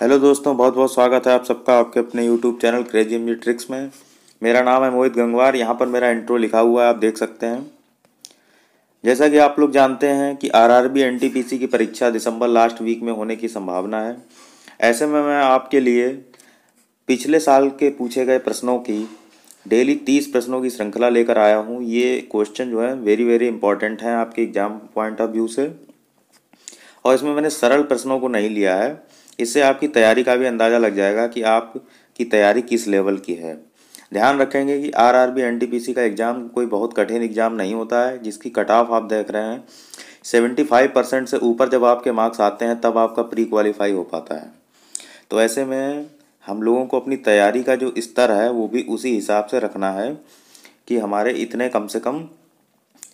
Hello दोस्तों, बहुत बहुत स्वागत है आप सबका आपके अपने YouTube channel crazy M tricks में। मेरा नाम है मोहित गंगवार, यहाँ पर मेरा इंट्रो लिखा हुआ है, आप देख सकते हैं। जैसा कि आप लोग जानते हैं कि आरआरबी एनटीपीसी की परीक्षा दिसंबर लास्ट वीक में होने की संभावना है। ऐसे में मैं आपके लिए पिछले साल के पूछे गए प्रश्नों की डेली तीस प्रश्नों की श्रृंखला लेकर आया हूँ। ये क्वेश्चन जो है वेरी वेरी इंपॉर्टेंट हैं आपके एग्ज़ाम पॉइंट ऑफ़ व्यू से। और इसमें मैंने सरल प्रश्नों को नहीं लिया है। इससे आपकी तैयारी का भी अंदाज़ा लग जाएगा कि आपकी तैयारी किस लेवल की है। ध्यान रखेंगे कि R R B N T P C का एग्ज़ाम कोई बहुत कठिन एग्ज़ाम नहीं होता है, जिसकी कट ऑफ़ आप देख रहे हैं। सेवेंटी फाइव परसेंट से ऊपर जब आपके मार्क्स आते हैं, तब आपका प्री क्वालिफाई हो पाता है। तो ऐसे में हम लोगों को अपनी तैयारी का जो स्तर है, वो भी उसी हिसाब से रखना है कि हमारे इतने कम से कम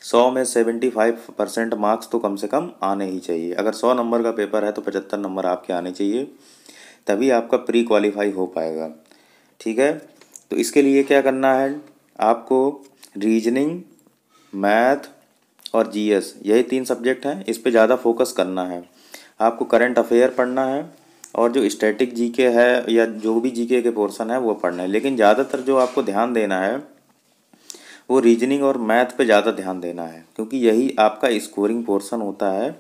सौ में सेवेंटी फाइव परसेंट मार्क्स तो कम से कम आने ही चाहिए। अगर सौ नंबर का पेपर है तो पचहत्तर नंबर आपके आने चाहिए, तभी आपका प्री क्वालिफाई हो पाएगा। ठीक है? तो इसके लिए क्या करना है? आपको रीजनिंग मैथ और जीएस यही तीन सब्जेक्ट हैं, इस पर ज़्यादा फोकस करना है। आपको करंट अफेयर पढ़ना है और जो स्टैटिक जीके है या जो भी जीके के पोर्सन है वो पढ़ना है। लेकिन ज़्यादातर जो आपको ध्यान देना है वो रीजनिंग और मैथ पे ज़्यादा ध्यान देना है, क्योंकि यही आपका स्कोरिंग पोर्सन होता है।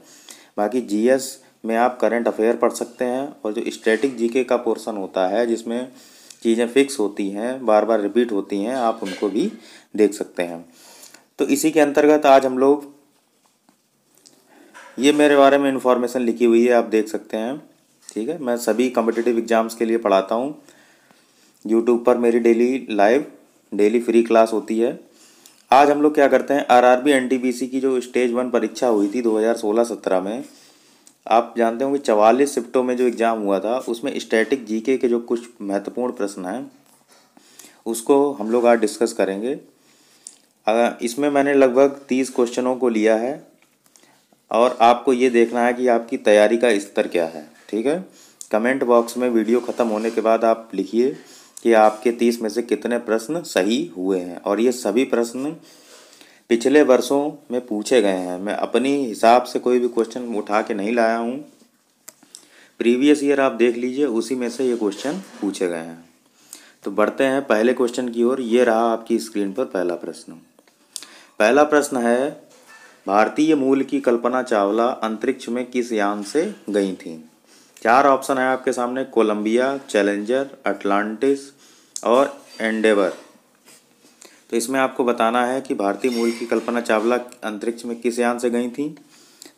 बाकी जीएस में आप करंट अफेयर पढ़ सकते हैं, और जो स्टैटिक जीके का पोर्सन होता है, जिसमें चीज़ें फिक्स होती हैं बार बार रिपीट होती हैं, आप उनको भी देख सकते हैं। तो इसी के अंतर्गत आज हम लोग, ये मेरे बारे में इन्फॉर्मेशन लिखी हुई है, आप देख सकते हैं। ठीक है, मैं सभी कम्पिटिटिव एग्ज़ाम्स के लिए पढ़ाता हूँ। यूट्यूब पर मेरी daily live daily free class होती है। आज हम लोग क्या करते हैं, आरआरबी एनटीपीसी की जो स्टेज वन परीक्षा हुई थी 2016-17 में, आप जानते होंगे चवालीस शिफ्टों में जो एग्ज़ाम हुआ था, उसमें स्टैटिक जीके के जो कुछ महत्वपूर्ण प्रश्न हैं, उसको हम लोग आज डिस्कस करेंगे। इसमें मैंने लगभग तीस क्वेश्चनों को लिया है, और आपको ये देखना है कि आपकी तैयारी का स्तर क्या है, ठीक है? कमेंट बॉक्स में वीडियो ख़त्म होने के बाद आप लिखिए। कि आपके तीस में से कितने प्रश्न सही हुए हैं। और ये सभी प्रश्न पिछले वर्षों में पूछे गए हैं। मैं अपनी हिसाब से कोई भी क्वेश्चन उठा के नहीं लाया हूँ। प्रीवियस ईयर आप देख लीजिए, उसी में से ये क्वेश्चन पूछे गए हैं। तो बढ़ते हैं पहले क्वेश्चन की ओर। ये रहा आपकी स्क्रीन पर पहला प्रश्न। पहला प्रश्न है, भारतीय मूल की कल्पना चावला अंतरिक्ष में किस यान से गई थी? चार ऑप्शन है आपके सामने, कोलंबिया, चैलेंजर, अटलांटिस और एंडेवर। तो इसमें आपको बताना है कि भारतीय मूल की कल्पना चावला अंतरिक्ष में किस यान से गई थी।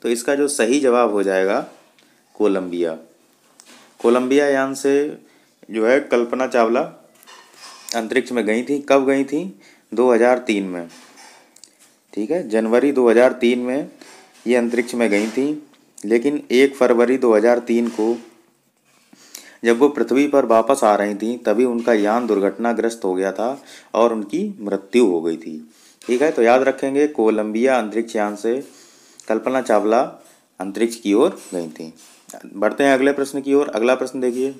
तो इसका जो सही जवाब हो जाएगा, कोलंबिया। कोलंबिया यान से जो है कल्पना चावला अंतरिक्ष में गई थी। कब गई थी? 2003 में। ठीक है? जनवरी 2003 में ये अंतरिक्ष में गई थी। लेकिन एक फरवरी 2003 को, जब वो पृथ्वी पर वापस आ रही थी, तभी उनका यान दुर्घटनाग्रस्त हो गया था और उनकी मृत्यु हो गई थी। ठीक है तो याद रखेंगे, कोलंबिया अंतरिक्ष यान से कल्पना चावला अंतरिक्ष की ओर गई थी। बढ़ते हैं अगले प्रश्न की ओर। अगला प्रश्न देखिए।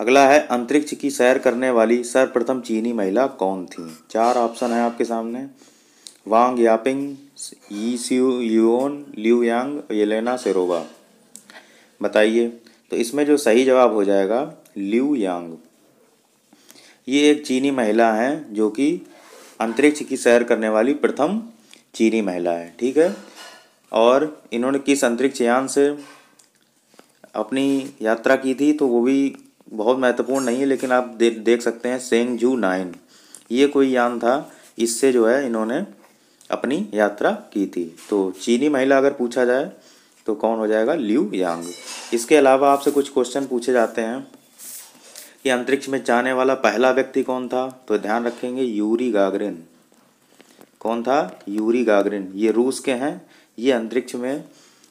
अगला है, अंतरिक्ष की सैर करने वाली सर्वप्रथम चीनी महिला कौन थी? चार ऑप्शन है आपके सामने। वांग यापिंग यून लिu यांग येलेना सेरोवा बताइए तो इसमें जो सही जवाब हो जाएगा लिu यांग ये एक चीनी महिला हैं जो कि अंतरिक्ष की सैर करने वाली प्रथम चीनी महिला है ठीक है? और इन्होंने किस अंतरिक्ष यान से अपनी यात्रा की थी तो वो भी बहुत महत्वपूर्ण नहीं है लेकिन आप दे, देख सकते हैं सेंग जू नाइन ये कोई यान था इससे जो है इन्होंने अपनी यात्रा की थी। तो चीनी महिला अगर पूछा जाए तो कौन हो जाएगा? ल्यू यांग। इसके अलावा आपसे कुछ क्वेश्चन पूछे जाते हैं कि अंतरिक्ष में जाने वाला पहला व्यक्ति कौन था? तो ध्यान रखेंगे, यूरी गागरिन। कौन था? Yuri Gagarin. ये रूस के हैं। ये अंतरिक्ष में,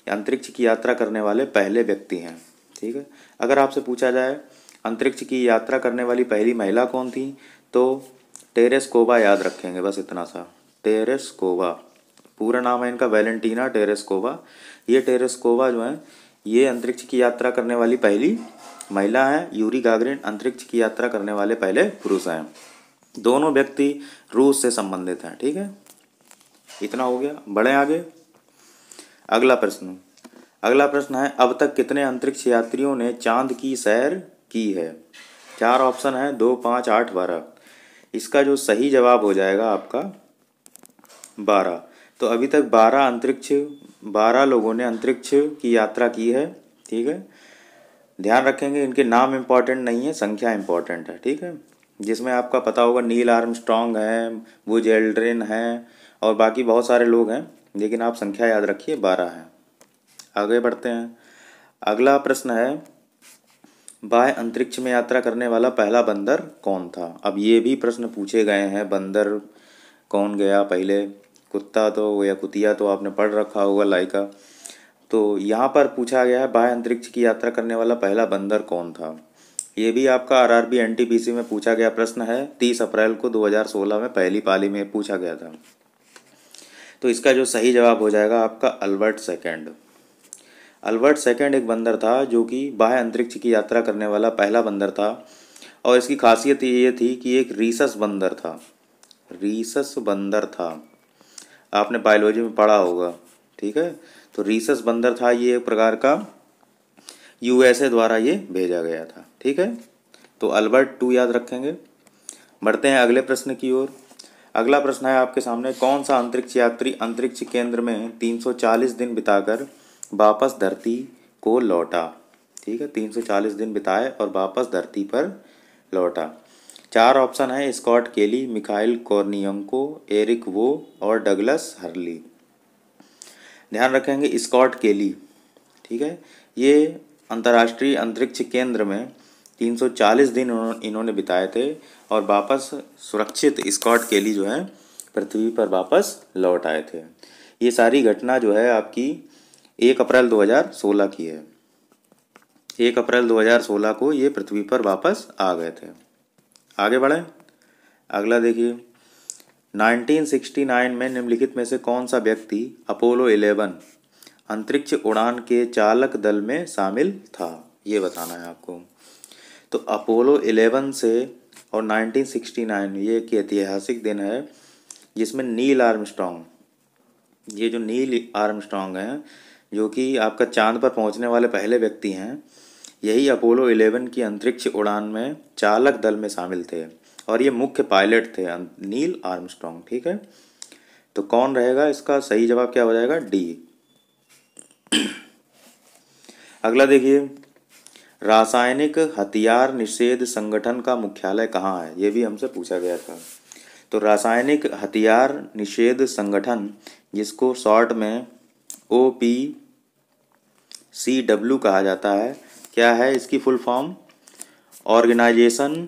अंतरिक्ष की यात्रा करने वाले पहले व्यक्ति हैं। ठीक है? अगर आपसे पूछा जाए, अंतरिक्ष की यात्रा करने वाली पहली महिला कौन थी? तो टेरेस्कोबा याद रखेंगे, बस इतना सा। टेरेस्कोवा, पूरा नाम है इनका, वैलेंटीना टेरेस्कोवा। ये टेरेस्कोवा जो है, ये अंतरिक्ष की यात्रा करने वाली पहली महिला है। यूरी गागरिन अंतरिक्ष की यात्रा करने वाले पहले पुरुष हैं। दोनों व्यक्ति रूस से संबंधित हैं, ठीक है? इतना हो गया। बड़े आगे। अगला प्रश्न। अगला प्रश्न है, अब तक कितने अंतरिक्ष यात्रियों ने चाँद की सैर की है? चार ऑप्शन है, दो, पाँच, आठ, बारह। इसका जो सही जवाब हो जाएगा आपका बारह। तो अभी तक बारह अंतरिक्ष, बारह लोगों ने अंतरिक्ष की यात्रा की है, ठीक है? ध्यान रखेंगे, इनके नाम इंपॉर्टेंट नहीं है, संख्या इंपॉर्टेंट है, ठीक है? जिसमें आपका पता होगा, नील आर्म स्ट्रॉन्ग है वो जेल्ड्रिन है, और बाकी बहुत सारे लोग हैं, लेकिन आप संख्या याद रखिए, बारह है। आगे बढ़ते हैं। अगला प्रश्न है, बाह्य अंतरिक्ष में यात्रा करने वाला पहला बंदर कौन था? अब ये भी प्रश्न पूछे गए हैं, बंदर कौन गया पहले? कुत्ता तो या कुतिया तो आपने पढ़ रखा होगा लाइका तो यहाँ पर पूछा गया है, बाह्य अंतरिक्ष की यात्रा करने वाला पहला बंदर कौन था? ये भी आपका R R B N T P C में पूछा गया प्रश्न है। तीस अप्रैल को 2016 में पहली पाली में पूछा गया था। तो इसका जो सही जवाब हो जाएगा आपका अल्बर्ट सेकेंड। अल्बर्ट सेकेंड एक बंदर था जो कि बाह्य अंतरिक्ष की यात्रा करने वाला पहला बंदर था। और इसकी खासियत ये थी कि एक रीसस बंदर था। रीसस बंदर था। आपने बायोलॉजी में पढ़ा होगा, ठीक है? तो रीसस बंदर था ये एक प्रकार का यूएसए द्वारा ये भेजा गया था, ठीक है? तो अल्बर्ट टू याद रखेंगे। बढ़ते हैं अगले प्रश्न की ओर। अगला प्रश्न है आपके सामने, कौन सा अंतरिक्ष यात्री अंतरिक्ष केंद्र में 340 दिन बिताकर वापस धरती को लौटा? ठीक है 340 दिन बिताए और वापस धरती पर लौटा। चार ऑप्शन है, स्कॉट केली, मिखाइल कॉर्नियंको, एरिक वो और डगलस हर्ली। ध्यान रखेंगे स्कॉट केली, ठीक है? ये अंतर्राष्ट्रीय अंतरिक्ष केंद्र में 340 दिन इन्होंने बिताए थे और वापस सुरक्षित स्कॉट केली जो है, पृथ्वी पर वापस लौट आए थे। ये सारी घटना जो है आपकी एक अप्रैल 2016 की है। एक अप्रैल 2016 को ये पृथ्वी पर वापस आ गए थे। आगे बढ़े। अगला देखिए। 1969 में निम्नलिखित में से कौन सा व्यक्ति अपोलो 11 अंतरिक्ष उड़ान के चालक दल में शामिल था? ये बताना है आपको। तो अपोलो 11 से और 1969 ये एक ऐतिहासिक दिन है, जिसमें नील आर्मस्ट्रॉन्ग ये जो नील आर्मस्ट्रॉन्ग हैं, जो कि आपका चाँद पर पहुँचने वाले पहले व्यक्ति हैं यही अपोलो 11 की अंतरिक्ष उड़ान में चालक दल में शामिल थे और ये मुख्य पायलट थे नील आर्मस्ट्रॉन्ग ठीक है? तो कौन रहेगा इसका सही जवाब क्या हो जाएगा? डी। अगला देखिए, रासायनिक हथियार निषेध संगठन का मुख्यालय कहाँ है? ये भी हमसे पूछा गया था। तो रासायनिक हथियार निषेध संगठन, जिसको शॉर्ट में ओ पी सी डब्ल्यू कहा जाता है क्या है इसकी full form organisation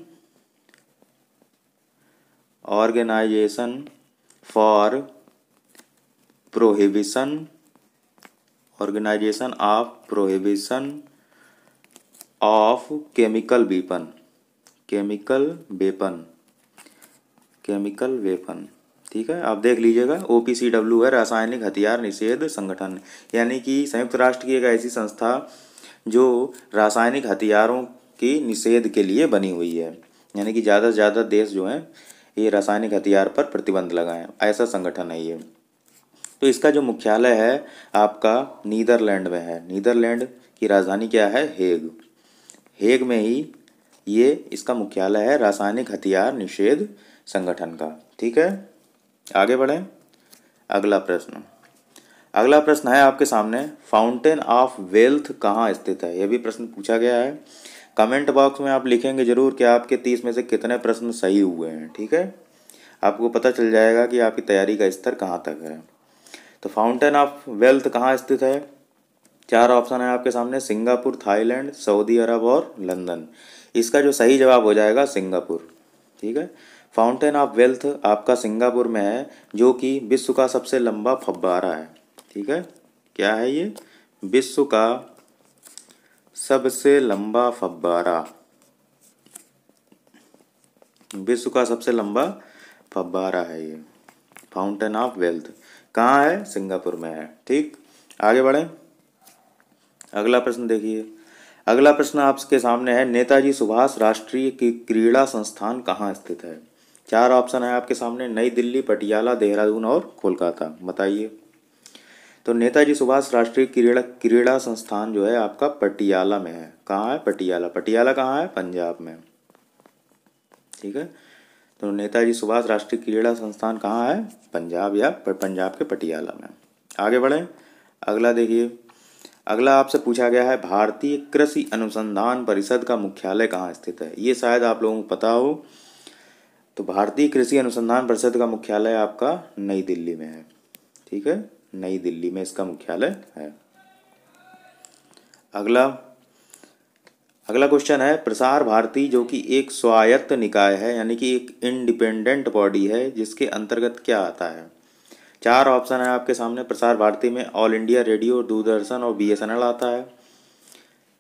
organisation for prohibition organisation of prohibition of chemical weapon chemical weapon chemical weapon ठीक है? आप देख लीजिएगा ओ पी सी डब्ल्यू है, रासायनिक हथियार निषेध संगठन। यानी कि संयुक्त राष्ट्र की एक ऐसी संस्था जो रासायनिक हथियारों की निषेध के लिए बनी हुई है। यानी कि ज़्यादा से ज़्यादा देश जो हैं, ये रासायनिक हथियार पर प्रतिबंध लगाएँ। ऐसा संगठन है ये। तो इसका जो मुख्यालय है, आपका नीदरलैंड में है। नीदरलैंड की राजधानी क्या है? हेग। हेग में ही ये इसका मुख्यालय है, रासायनिक हथियार निषेध संगठन का। ठीक है? आगे बढ़ें। अगला प्रश्न। अगला प्रश्न है आपके सामने फाउंटेन ऑफ़ वेल्थ कहाँ स्थित है? यह भी प्रश्न पूछा गया है। कमेंट बॉक्स में आप लिखेंगे ज़रूर कि आपके तीस में से कितने प्रश्न सही हुए हैं, ठीक है? आपको पता चल जाएगा कि आपकी तैयारी का स्तर कहाँ तक है। तो फाउंटेन ऑफ़ वेल्थ कहाँ स्थित है? चार ऑप्शन है आपके सामने, सिंगापुर, थाईलैंड, सऊदी अरब और लंदन। इसका जो सही जवाब हो जाएगा सिंगापुर, ठीक है? फाउंटेन ऑफ़ वेल्थ आपका सिंगापुर में है, जो कि विश्व का सबसे लंबा फब्बारा है। ठीक है? क्या है ये? विश्व का सबसे लंबा फब्बारा। विश्व का सबसे लंबा फब्बारा है ये। फाउंटेन ऑफ़ वेल्थ कहाँ है? सिंगापुर में है। ठीक? आगे बढ़ें। अगला प्रश्न देखिए। अगला प्रश्न आपके सामने है। नेताजी सुभाष राष्ट्रीय क्रीड़ा संस्थान कहाँ स्थित है? चार ऑप्शन है आपके सामने। नई दिल्ली, पटियाला, देहरादून और कोलकाता। बताइए। तो नेताजी सुभाष राष्ट्रीय क्रीड़ा क्रीड़ा संस्थान जो है आपका पटियाला में है। कहाँ है? पटियाला। पटियाला कहाँ है? पंजाब में। ठीक है? तो नेताजी सुभाष राष्ट्रीय क्रीड़ा संस्थान कहाँ है? पंजाब या पंजाब के पटियाला में। आगे बढ़ें। अगला देखिए। अगला आपसे पूछा गया है, भारतीय कृषि अनुसंधान परिषद का मुख्यालय कहाँ स्थित है? ये शायद आप लोगों को पता हो। तो भारतीय कृषि अनुसंधान परिषद का मुख्यालय आपका नई दिल्ली में है। ठीक है? नई दिल्ली में इसका मुख्यालय है। अगला अगला क्वेश्चन है, प्रसार भारती जो कि एक स्वायत्त निकाय है, यानी कि एक इंडिपेंडेंट बॉडी है, जिसके अंतर्गत क्या आता है? चार ऑप्शन है आपके सामने, प्रसार भारती में ऑल इंडिया रेडियो दूरदर्शन और बीएसएनएल आता है।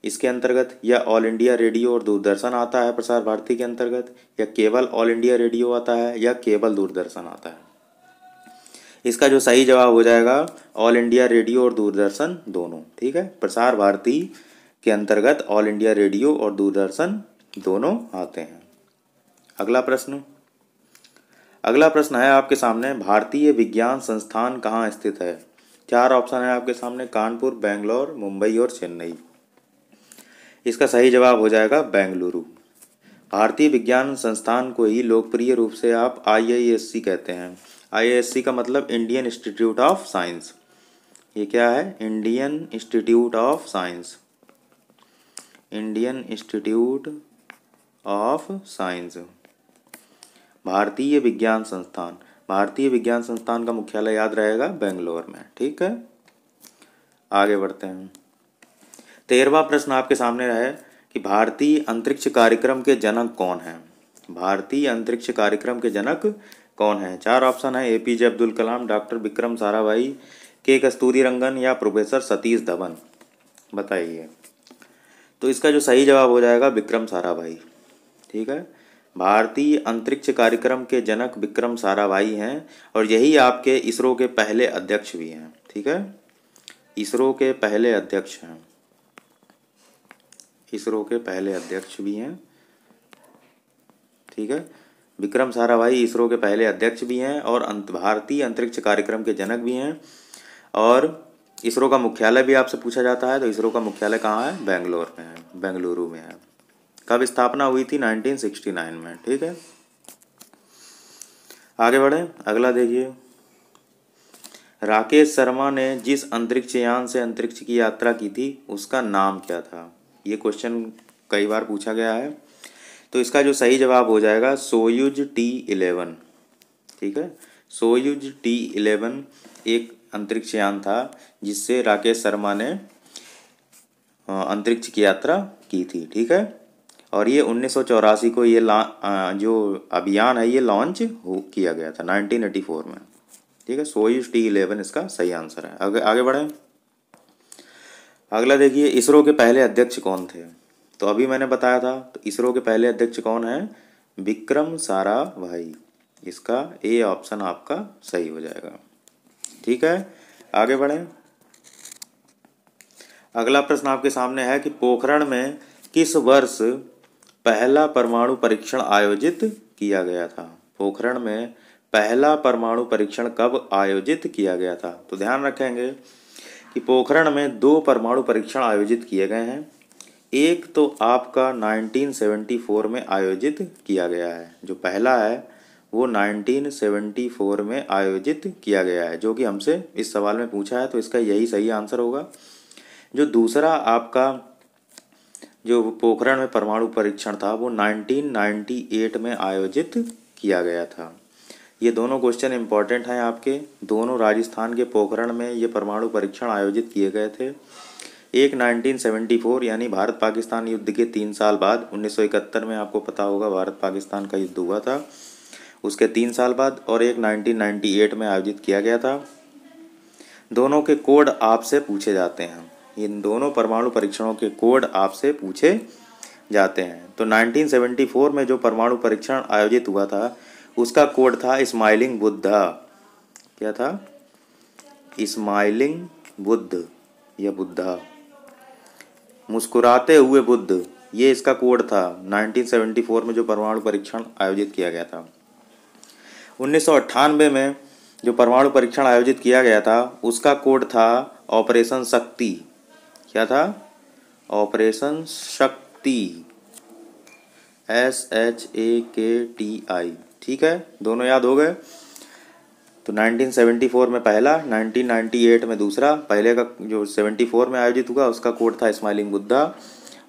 इसके अंतर्गत, या ऑल इंडिया रेडियो और दूरदर्शन आता है प्रसार भारती के अंतर्गत, या केवल ऑल इंडिया रेडियो आता है, या केवल दूरदर्शन आता है? इसका जो सही जवाब हो जाएगा ऑल इंडिया रेडियो और दूरदर्शन दोनों, ठीक है? प्रसार भारती के अंतर्गत ऑल इंडिया रेडियो और दूरदर्शन दोनों आते हैं। अगला प्रश्न। अगला प्रश्न है आपके सामने, भारतीय विज्ञान संस्थान कहाँ स्थित है? चार ऑप्शन है आपके सामने, कानपुर, बेंगलोर, मुंबई और चेन्नई। इसका सही जवाब हो जाएगा बेंगलुरु। भारतीय विज्ञान संस्थान को ही लोकप्रिय रूप से आप आईआईएससी कहते हैं। आई का मतलब इंडियन इंस्टीट्यूट ऑफ़ साइंस ये क्या है? Indian Institute of Science Indian Institute of Science भारतीय विज्ञान संस्थान. भारतीय विज्ञान संस्थान का मुख्यालय याद रहेगा बेंगलोर में, ठीक है? आगे बढ़ते हैं। तेरहवा प्रश्न आपके सामने रहे कि भारतीय अंतरिक्ष कार्यक्रम के जनक कौन है? भारतीय अंतरिक्ष कार्यक्रम के जनक कौन है? चार ऑप्शन है A P J Abdul Kalam doctor Vikram Sarabhai, K Kasturirangan या प्रोफेसर सतीश धवन। बताइए। तो इसका जो सही जवाब हो जाएगा विक्रम साराभाई। ठीक है? भारतीय अंतरिक्ष कार्यक्रम के जनक विक्रम साराभाई हैं और यही आपके इसरो के पहले अध्यक्ष भी हैं। ठीक है? इसरो के पहले अध्यक्ष हैं। इसरो के पहले अध्यक्ष भी हैं। ठीक है? विक्रम साराभाई इसरो के पहले अध्यक्ष भी हैं और अंत, भारतीय अंतरिक्ष कार्यक्रम के जनक भी हैं। और इसरो का मुख्यालय भी आपसे पूछा जाता है तो इसरो का मुख्यालय कहाँ है? बेंगलोर में है, बेंगलुरु में है। कब स्थापना हुई थी? 1969 में, ठीक है? आगे बढ़े, अगला देखिए। राकेश शर्मा ने जिस अंतरिक्ष यान से अंतरिक्ष की यात्रा की थी, उसका नाम क्या था? ये क्वेश्चन कई बार पूछा गया है। तो इसका जो सही जवाब हो जाएगा सोयुज टी इलेवन। ठीक है? सोयुज टी इलेवन एक अंतरिक्ष यान था, जिससे राकेश शर्मा ने अंतरिक्ष की यात्रा की थी। ठीक है? और ये उन्नीस सौ चौरासी को ये जो अभियान है, ये लॉन्च हो, किया गया था 1984 में। ठीक है? सोयूज टी इलेवन इसका सही आंसर है। आगे आगे बढ़ें। अगला देखिए, इसरो के पहले अध्यक्ष कौन थे? तो अभी मैंने बताया था तो इसरो के पहले अध्यक्ष कौन है? विक्रम सारा भाई इसका ए ऑप्शन आपका सही हो जाएगा। ठीक है? आगे बढ़ें। अगला प्रश्न आपके सामने है कि पोखरण में किस वर्ष पहला परमाणु परीक्षण आयोजित किया गया था? पोखरण में पहला परमाणु परीक्षण कब आयोजित किया गया था? तो ध्यान रखेंगे कि पोखरण में दो परमाणु परीक्षण आयोजित किए गए हैं। एक तो आपका 1974 में आयोजित किया गया है। जो पहला है, वो 1974 में आयोजित किया गया है। जो कि हमसे इस सवाल में पूछा है तो इसका यही सही आंसर होगा। जो दूसरा आपका, जो पोखरण में परमाणु परीक्षण था, वो 1998 में आयोजित किया गया था। ये दोनों क्वेश्चन इंपॉर्टेंट हैं आपके। दोनों राजस्थान के पोखरण में ये परमाणु परीक्षण आयोजित किए गए थे। एक 1974 यानी भारत पाकिस्तान युद्ध के तीन साल बाद 1971 में आपको पता होगा भारत पाकिस्तान का युद्ध हुआ था। उसके तीन साल बाद और एक 1998 में आयोजित किया गया था। दोनों के कोड आपसे पूछे जाते हैं। इन दोनों परमाणु परीक्षणों के कोड आपसे पूछे जाते हैं। तो 1974 में जो परमाणु परीक्षण आयोजित हुआ था, उसका कोड था स्माइलिंग बुद्धा। क्या था? स्माइलिंग बुद्ध या बुद्धा। मुस्कुराते हुए बुद्ध, ये इसका कोड था 1974 में जो परमाणु परीक्षण आयोजित किया गया था। उन्नीस सौ अट्ठानबे में जो परमाणु परीक्षण आयोजित किया गया था, उसका कोड था ऑपरेशन शक्ति। क्या था? ऑपरेशन शक्ति। एस एच ए के टी आई ठीक है? दोनों याद हो गए? तो 1974 में पहला 1998 में दूसरा। पहले का जो 74 में आयोजित हुआ, उसका कोड था स्माइलिंग बुद्धा।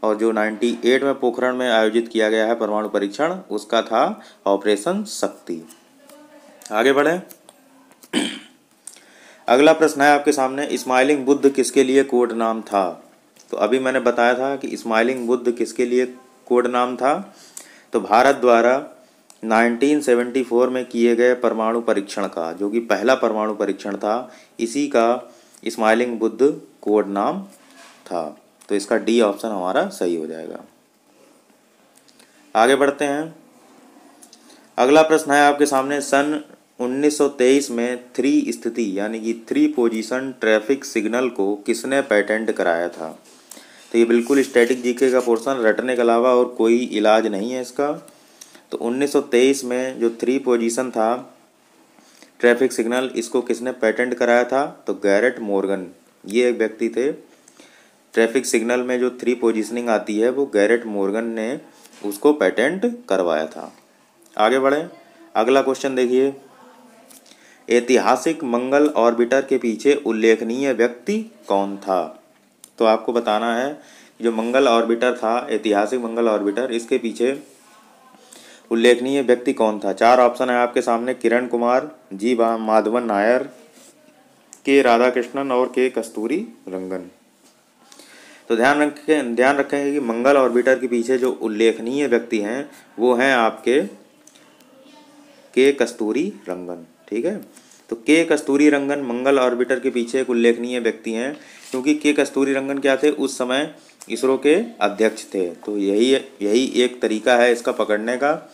और जो 98 में पोखरण में आयोजित किया गया है परमाणु परीक्षण, उसका था ऑपरेशन शक्ति। आगे बढ़े। अगला प्रश्न है आपके सामने, स्माइलिंग बुद्ध किसके लिए कोड नाम था? तो अभी मैंने बताया था कि स्माइलिंग बुद्ध किसके लिए कोड नाम था। तो भारत द्वारा 1974 में किए गए परमाणु परीक्षण का, जो कि पहला परमाणु परीक्षण था, इसी का स्माइलिंग बुद्ध कोड नाम था। तो इसका डी ऑप्शन हमारा सही हो जाएगा। आगे बढ़ते हैं। अगला प्रश्न है आपके सामने। सन 1923 में थ्री स्थिति, यानी कि थ्री पोजीशन ट्रैफ़िक सिग्नल को किसने पेटेंट कराया था? तो ये बिल्कुल स्टैटिक जीके का पोर्शन, रटने के अलावा और कोई इलाज नहीं है इसका। तो 1923 में जो थ्री पोजीशन था ट्रैफ़िक सिग्नल इसको किसने पेटेंट कराया था? तो गैरेट मॉर्गन ये एक व्यक्ति थे। ट्रैफ़िक सिग्नल में जो थ्री पोजीशनिंग आती है, वो गैरेट मॉर्गन ने उसको पेटेंट करवाया था। आगे बढ़े। अगला क्वेश्चन देखिए। ऐतिहासिक मंगल ऑर्बिटर के पीछे उल्लेखनीय व्यक्ति कौन था? तो आपको बताना है जो मंगल ऑर्बिटर था, ऐतिहासिक मंगल ऑर्बिटर इसके पीछे उल्लेखनीय व्यक्ति कौन था? चार ऑप्शन है आपके सामने, किरण कुमार जी माधवन नायर, के राधाकृष्णन और के कस्तूरी रंगन। तो ध्यान रखें, ध्यान रखेंगे कि मंगल ऑर्बिटर के पीछे जो उल्लेखनीय व्यक्ति हैं, वो हैं आपके के कस्तूरी रंगन, ठीक है? तो के कस्तूरी रंगन मंगल ऑर्बिटर के पीछे एक उल्लेखनीय व्यक्ति हैं, क्योंकि के कस्तूरी रंगन क्या थे? उस समय इसरो के अध्यक्ष थे। तो यही यही एक तरीका है इसका पकड़ने का।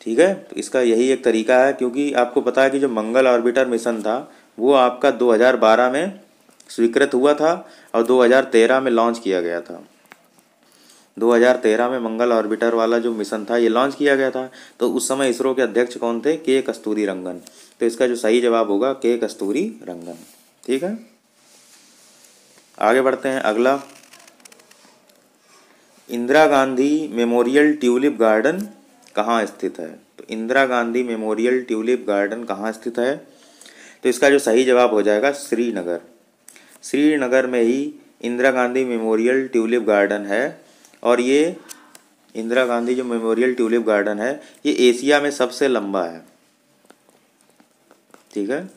ठीक है? तो इसका यही एक तरीका है, क्योंकि आपको पता है कि जो मंगल ऑर्बिटर मिशन था, वो आपका 2012 में स्वीकृत हुआ था और 2013 में लॉन्च किया गया था। 2013 में मंगल ऑर्बिटर वाला जो मिशन था, ये लॉन्च किया गया था। तो उस समय इसरो के अध्यक्ष कौन थे? के कस्तूरी रंगन। तो इसका जो सही जवाब होगा, के कस्तूरी रंगन। ठीक है? आगे बढ़ते हैं, अगला। Indira Gandhi memorial tulip garden कहाँ स्थित है? तो Indira Gandhi memorial tulip garden कहाँ स्थित है? तो इसका जो सही जवाब हो जाएगा श्रीनगर। श्रीनगर में ही Indira Gandhi memorial tulip garden है और ये इंदिरा गांधी जो मेमोरियल ट्यूलिप गार्डन है, ये एशिया में सबसे लंबा है। ठीक है?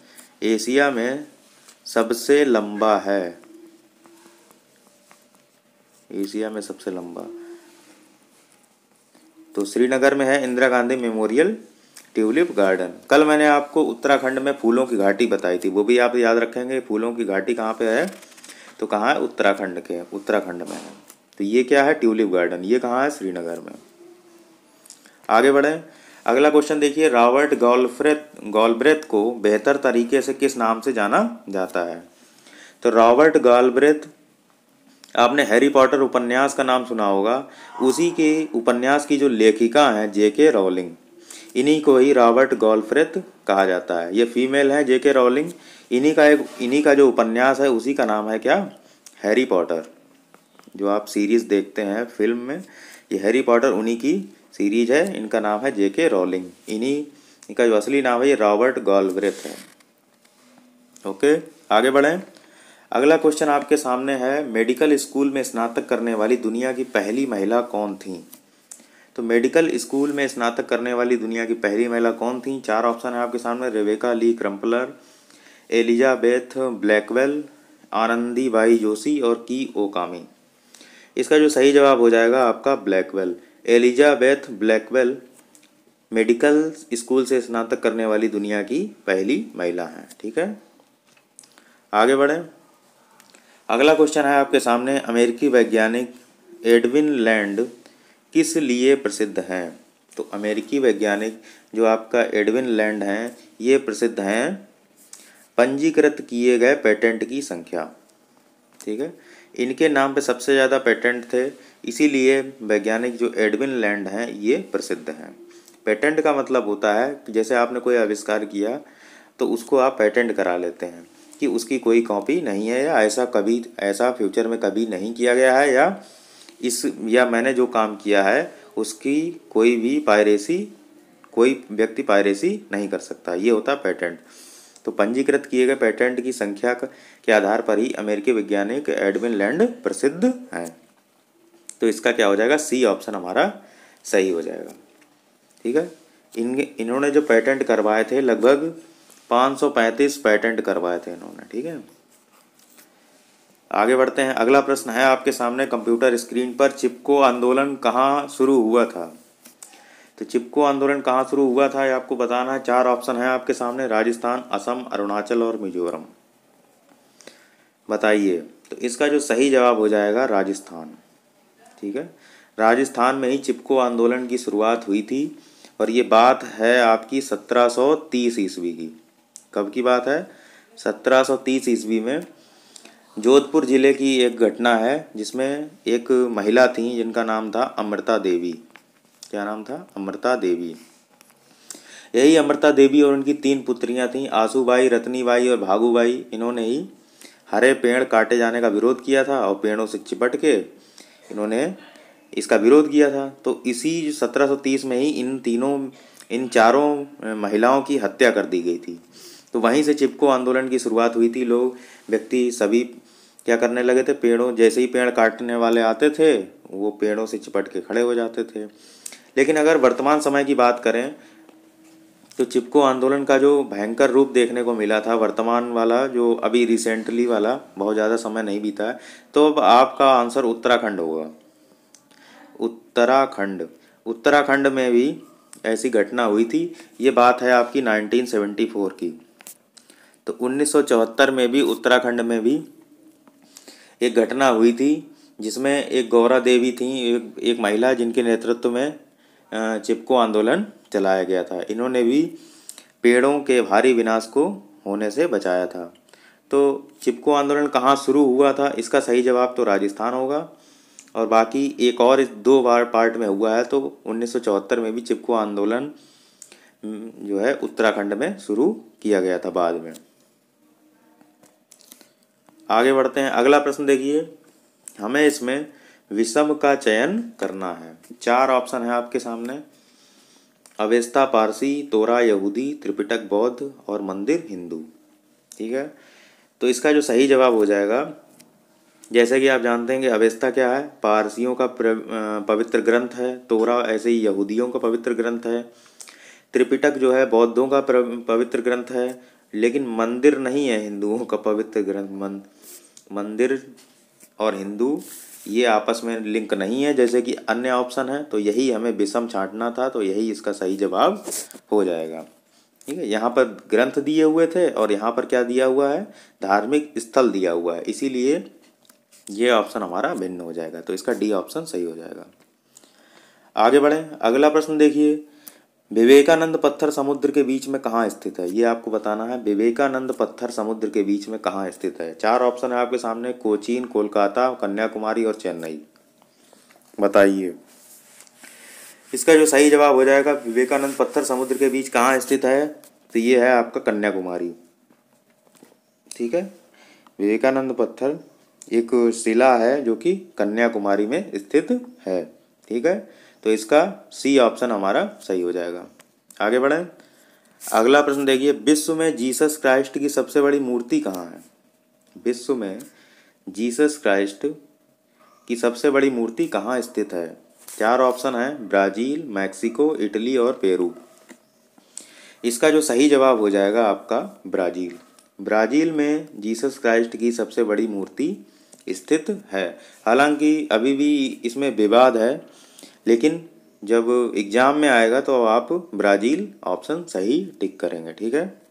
एशिया में सबसे लंबा है। एशिया में सबसे लंबा। तो श्रीनगर में है Indira Gandhi memorial tulip garden. कल मैंने आपको उत्तराखंड में फूलों की घाटी बताई थी। वो भी आप याद रखेंगे, फूलों की घाटी कहाँ पे है? तो कहाँ है? उत्तराखंड के, उत्तराखंड में है। तो ये क्या है? Tulip garden. ये कहाँ है? श्रीनगर में। आगे बढ़े। अगला क्वेश्चन देखिए, रॉबर्ट गॉल्फ्रेथ, गॉलब्रेथ को बेहतर तरीके से किस नाम से जाना जाता है? तो रॉबर्ट गॉलब्रेथ आपने हैरी पॉटर उपन्यास का नाम सुना होगा। उसी के उपन्यास की जो लेखिका हैं जे के रॉलिंग इन्हीं को ही रॉबर्ट गॉल्फ्रेथ कहा जाता है। ये फीमेल है जे के रॉलिंग इन्हीं का एक इन्हीं का जो उपन्यास है, उसी का नाम है क्या? Harry Potter. जो आप सीरीज़ देखते हैं फ़िल्म में, ये हैरी पॉटर उन्हीं की सीरीज़ है। इनका नाम है जे के रॉलिंग इन्हीं इनका जो असली नाम है, ये रॉबर्ट गॉलब्रेथ है। ओके, आगे बढ़ें। अगला क्वेश्चन आपके सामने है, मेडिकल स्कूल में स्नातक करने वाली दुनिया की पहली महिला कौन थी? तो मेडिकल स्कूल में स्नातक करने वाली दुनिया की पहली महिला कौन थी? चार ऑप्शन है आपके सामने, Rebecca Lee Crumpler, Elizabeth Blackwell Anandi Bai Joshi और की ओकामी। इसका जो सही जवाब हो जाएगा आपका Blackwell. Elizabeth Blackwell medical school से स्नातक करने वाली दुनिया की पहली महिला है, ठीक है? आगे बढ़ें। अगला क्वेश्चन है आपके सामने, अमेरिकी वैज्ञानिक एडविन लैंड किस लिए प्रसिद्ध हैं? तो अमेरिकी वैज्ञानिक जो आपका एडविन लैंड हैं, ये प्रसिद्ध हैं पंजीकृत किए गए पेटेंट की संख्या। ठीक है? इनके नाम पे सबसे ज़्यादा पेटेंट थे, इसीलिए वैज्ञानिक जो एडविन लैंड हैं, ये प्रसिद्ध हैं। पेटेंट का मतलब होता है कि जैसे आपने कोई आविष्कार किया तो उसको आप पेटेंट करा लेते हैं। कि उसकी कोई कॉपी नहीं है या ऐसा कभी, ऐसा फ्यूचर में कभी नहीं किया गया है या इस, या मैंने जो काम किया है, उसकी कोई भी पायरेसी कोई व्यक्ति पायरेसी नहीं कर सकता। ये होता पेटेंट तो पंजीकृत किए गए पेटेंट की संख्या के आधार पर ही अमेरिकी वैज्ञानिक एडविन लैंड प्रसिद्ध हैं। तो इसका क्या हो जाएगा? सी ऑप्शन हमारा सही हो जाएगा। ठीक है? इन इन्होंने जो पेटेंट करवाए थे लगभग 535 पेटेंट करवाए थे इन्होंने, ठीक है? आगे बढ़ते हैं, अगला प्रश्न है आपके सामने कंप्यूटर स्क्रीन पर चिपको आंदोलन कहाँ शुरू हुआ था? तो चिपको आंदोलन कहाँ शुरू हुआ था, ये आपको बताना है, चार ऑप्शन है आपके सामने, राजस्थान, असम, अरुणाचल और मिजोरम। बताइए तो इसका जो सही जवाब हो जाएगा राजस्थान, ठीक है? राजस्थान में ही चिपको आंदोलन की शुरुआत हुई थी, और ये बात है आपकी 1730 ईस्वी की। कब की बात है? 1730 ईस्वी में जोधपुर ज़िले की एक घटना है, जिसमें एक महिला थी, जिनका नाम था अमृता देवी। क्या नाम था? अमृता देवी। यही अमृता देवी और उनकी तीन पुत्रियाँ थीं, आसूबाई, रत्नीबाई और भागूबाई। इन्होंने ही हरे पेड़ काटे जाने का विरोध किया था और पेड़ों से चिपट के इन्होंने इसका विरोध किया था। तो इसी 1730 में ही इन तीनों, इन चारों महिलाओं की हत्या कर दी गई थी। तो वहीं से चिपको आंदोलन की शुरुआत हुई थी। लोग, व्यक्ति सभी क्या करने लगे थे? पेड़ों, जैसे ही पेड़ काटने वाले आते थे, वो पेड़ों से चिपट के खड़े हो जाते थे। लेकिन अगर वर्तमान समय की बात करें तो चिपको आंदोलन का जो भयंकर रूप देखने को मिला था, वर्तमान वाला जो अभी रिसेंटली वाला, बहुत ज़्यादा समय नहीं बीता है तो अब आपका आंसर उत्तराखंड होगा। उत्तराखंड। उत्तराखंड में भी ऐसी घटना हुई थी। ये बात है आपकी 1974 की। तो 1974 में भी, उत्तराखंड में भी एक घटना हुई थी, जिसमें एक गौरा देवी थी, एक एक महिला जिनके नेतृत्व में चिपको आंदोलन चलाया गया था। इन्होंने भी पेड़ों के भारी विनाश को होने से बचाया था। तो चिपको आंदोलन कहाँ शुरू हुआ था, इसका सही जवाब तो राजस्थान होगा। और बाकी एक और दो बार पार्ट में हुआ है तो उन्नीस सौ चौहत्तर में भी चिपको आंदोलन जो है, उत्तराखंड में शुरू किया गया था बाद में। आगे बढ़ते हैं। अगला प्रश्न देखिए। हमें इसमें विषम का चयन करना है। चार ऑप्शन है आपके सामने। अवेस्ता पारसी तोरा यहूदी त्रिपिटक बौद्ध और मंदिर हिंदू। ठीक है? तो इसका जो सही जवाब हो जाएगा जैसे कि आप जानते हैं कि अवेस्ता क्या है? पारसियों का पवित्र ग्रंथ है। तोरा ऐसे ही यहूदियों का पवित्र ग्रंथ है। त्रिपिटक जो है बौद्धों का पवित्र ग्रंथ है। लेकिन मंदिर नहीं है हिंदुओं का पवित्र ग्रंथ। मन, मंदिर और हिंदू, ये आपस में लिंक नहीं है, जैसे कि अन्य ऑप्शन है तो यही हमें विषम छांटना था तो यही इसका सही जवाब हो जाएगा। ठीक है, यहाँ पर ग्रंथ दिए हुए थे, और यहाँ पर क्या दिया हुआ है? धार्मिक स्थल दिया हुआ है, इसीलिए ये ऑप्शन हमारा भिन्न हो जाएगा तो इसका डी ऑप्शन सही हो जाएगा। आगे बढ़ें, अगला प्रश्न देखिए। विवेकानंद पत्थर समुद्र के बीच में कहाँ स्थित है? ये आपको बताना है। विवेकानंद पत्थर समुद्र के बीच में कहाँ स्थित है? चार ऑप्शन है आपके सामने। कोचीन, कोलकाता, कन्याकुमारी और चेन्नई। बताइए। इसका जो सही जवाब हो जाएगा, विवेकानंद पत्थर समुद्र के बीच कहाँ स्थित है? तो ये है आपका कन्याकुमारी। ठीक है? विवेकानंद पत्थर एक शिला है जो कि कन्याकुमारी में स्थित है। ठीक है? तो इसका सी ऑप्शन हमारा सही हो जाएगा। आगे बढ़ें। अगला प्रश्न देखिए, विश्व में जीसस क्राइस्ट की सबसे बड़ी मूर्ति कहाँ है? विश्व में जीसस क्राइस्ट की सबसे बड़ी मूर्ति कहाँ स्थित है? चार ऑप्शन है, ब्राज़ील, मैक्सिको, इटली और पेरू। इसका जो सही जवाब हो जाएगा आपका ब्राज़ील। ब्राज़ील में जीसस क्राइस्ट की सबसे बड़ी मूर्ति स्थित है। हालाँकि अभी भी इसमें विवाद है लेकिन जब एग्ज़ाम में आएगा तो आप ब्राज़ील ऑप्शन सही टिक करेंगे, ठीक है?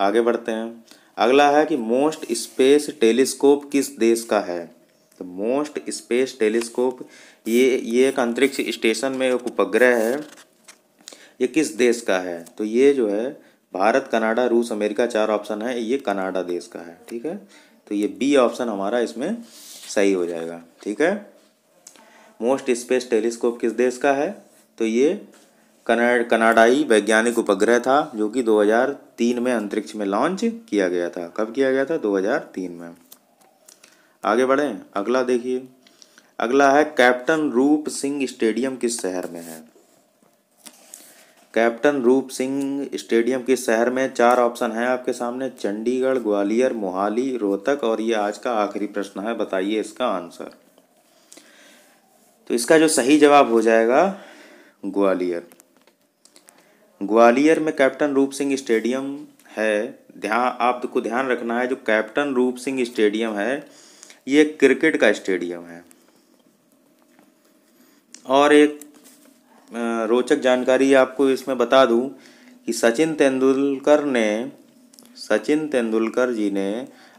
आगे बढ़ते हैं। अगला है कि मोस्ट स्पेस टेलीस्कोप किस देश का है? तो मोस्ट स्पेस टेलीस्कोप, ये ये एक अंतरिक्ष स्टेशन में एक उपग्रह है। ये किस देश का है? तो ये जो है, भारत, कनाडा, रूस, अमेरिका चार ऑप्शन है। ये कनाडा देश का है, ठीक है? तो ये बी ऑप्शन हमारा इसमें सही हो जाएगा, ठीक है? मोस्ट स्पेस टेलीस्कोप किस देश का है? तो ये कनाड, कनाडाई वैज्ञानिक उपग्रह था, जो कि 2003 में अंतरिक्ष में लॉन्च किया गया था। कब किया गया था? 2003 में। आगे बढ़ें। अगला देखिए। अगला है, कैप्टन रूप सिंह स्टेडियम किस शहर में है? कैप्टन रूप सिंह स्टेडियम किस शहर में? चार ऑप्शन है आपके सामने। चंडीगढ़, ग्वालियर, मोहाली, रोहतक और ये आज का आखिरी प्रश्न है। बताइए इसका आंसर। तो इसका जो सही जवाब हो जाएगा ग्वालियर। ग्वालियर में कैप्टन रूप सिंह स्टेडियम है। ध्यान आपको ध्यान रखना है, जो कैप्टन रूप सिंह स्टेडियम है, ये क्रिकेट का स्टेडियम है। और एक रोचक जानकारी आपको इसमें बता दूँ कि सचिन तेंदुलकर ने, सचिन तेंदुलकर जी ने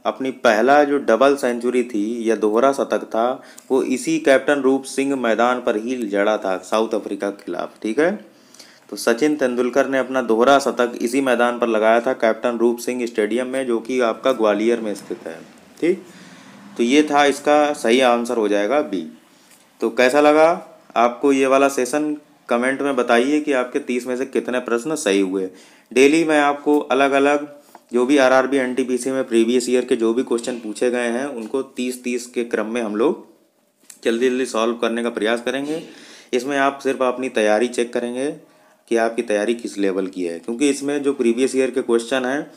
अपनी पहला जो डबल सेंचुरी थी, या दोहरा शतक था, वो इसी कैप्टन रूप सिंह मैदान पर ही जड़ा था साउथ अफ्रीका के खिलाफ, ठीक है? तो सचिन तेंदुलकर ने अपना दोहरा शतक इसी मैदान पर लगाया था कैप्टन रूप सिंह स्टेडियम में, जो कि आपका ग्वालियर में स्थित है, ठीक? तो ये था इसका सही आंसर हो जाएगा बी तो कैसा लगा? आपको ये वाला सेशन कमेंट में बताइए कि आपके तीस में से कितने प्रश्न सही हुए। डेली मैं आपको अलग अलग जो भी R R B N T P C में प्रीवियस ईयर के जो भी क्वेश्चन पूछे गए हैं, उनको तीस तीस के क्रम में हम लोग जल्दी जल्दी सॉल्व करने का प्रयास करेंगे। इसमें आप सिर्फ़ अपनी तैयारी चेक करेंगे कि आपकी तैयारी किस लेवल की है। क्योंकि इसमें जो प्रीवियस ईयर के क्वेश्चन हैं,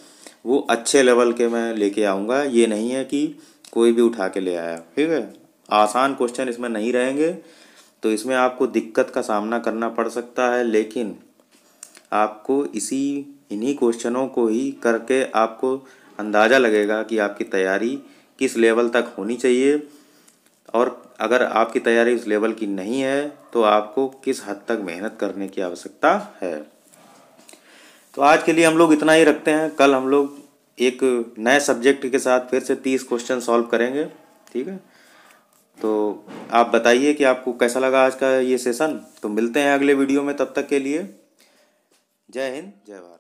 वो अच्छे लेवल के मैं लेके आऊँगा। ये नहीं है कि कोई भी उठा के ले आया, ठीक है? आसान क्वेश्चन इसमें नहीं रहेंगे। तो इसमें आपको दिक्कत का सामना करना पड़ सकता है, लेकिन आपको इसी इन्हीं क्वेश्चनों को ही करके आपको अंदाज़ा लगेगा कि आपकी तैयारी किस लेवल तक होनी चाहिए। और अगर आपकी तैयारी उस लेवल की नहीं है तो आपको किस हद तक मेहनत करने की आवश्यकता है। तो आज के लिए हम लोग इतना ही रखते हैं। कल हम लोग एक नए सब्जेक्ट के साथ फिर से तीस क्वेश्चन सॉल्व करेंगे, ठीक है? तो आप बताइए कि आपको कैसा लगा आज का ये सेशन। तो मिलते हैं अगले वीडियो में, तब तक के लिए जय हिंद, जय भारत।